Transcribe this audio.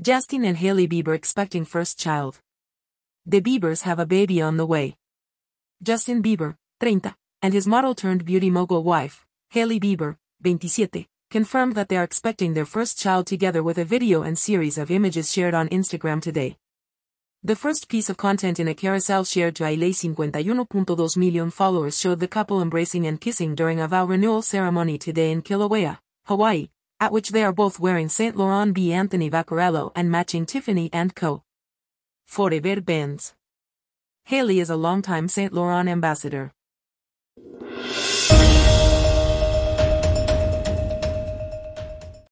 Justin and Hailey Bieber expecting first child. The Biebers have a baby on the way. Justin Bieber, 30, and his model-turned-beauty mogul wife, Hailey Bieber, 27, confirmed that they are expecting their first child together with a video and series of images shared on Instagram today. The first piece of content in a carousel shared to Hailey 51.2 million followers showed the couple embracing and kissing during a vow renewal ceremony today in Kilauea, Hawaii, at which they are both wearing Saint Laurent B. Anthony Vaccarello and matching Tiffany & Co. Forever Bands. Hailey is a longtime Saint Laurent ambassador.